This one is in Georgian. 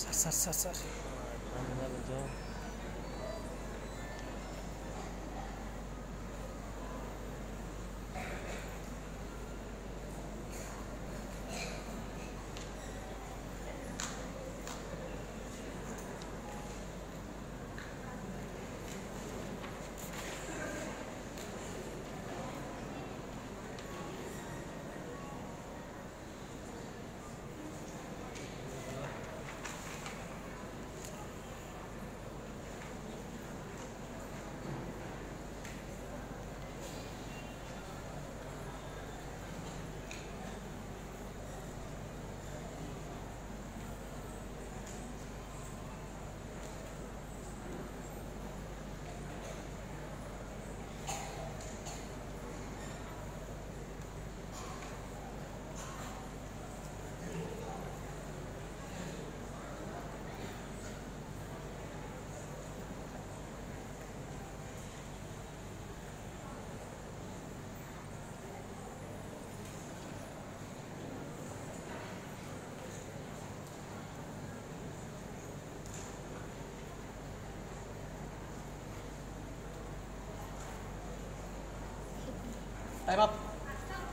სარ 来吧